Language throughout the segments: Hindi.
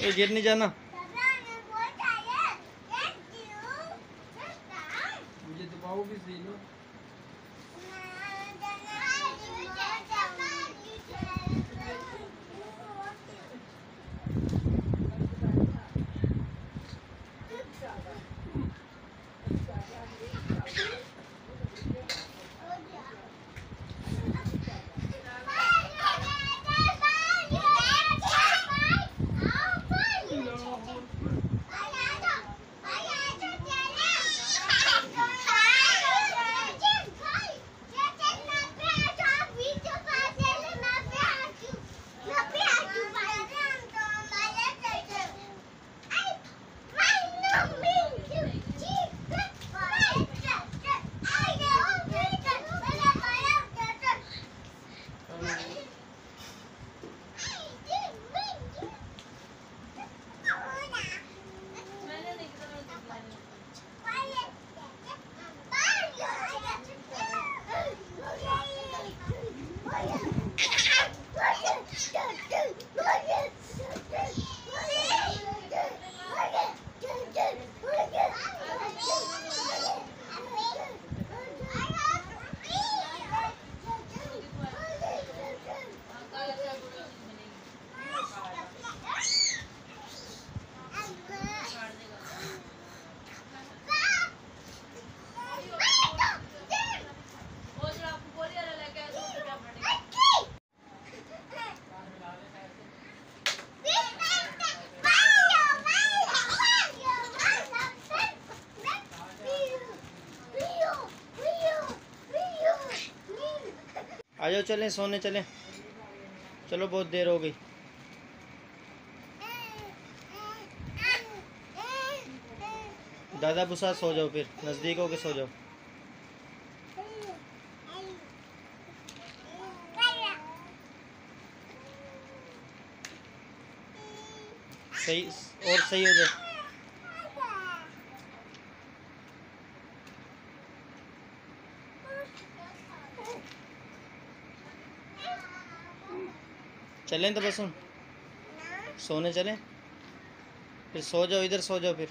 ये गिर नहीं जाना भी आ जाओ, चलें, सोने चलें। चलो, बहुत देर हो गई। दादा बुसा सो जाओ फिर। नज़दीक हो के सो जाओ। सही, और सही हो जाए। चलें तो बस हम। सोने चलें। फिर सो जाओ इधर सो जाओ फिर।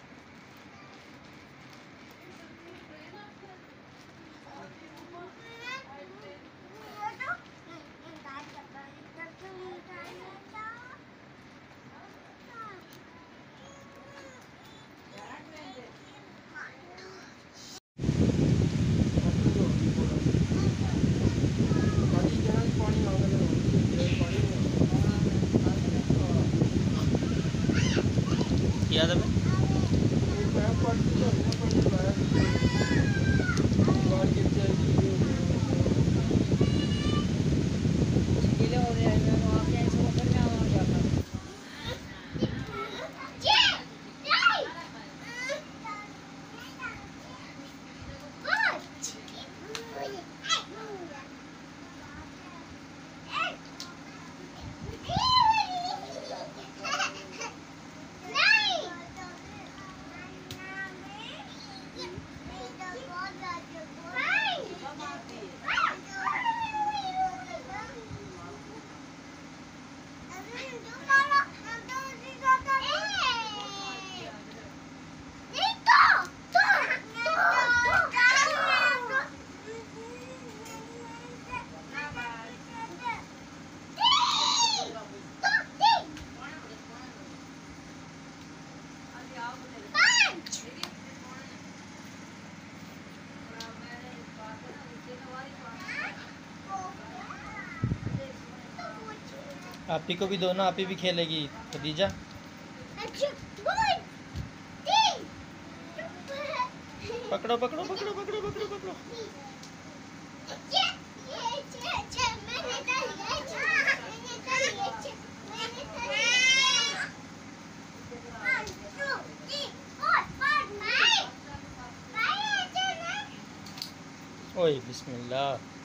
याद है आपी को भी दो ना आपी भी खेलेगी। तो खदीजा पकड़ो पकड़ो पकड़ो पकड़ो पकड़ो पकड़ो। ओए बिस्मिल्लाह।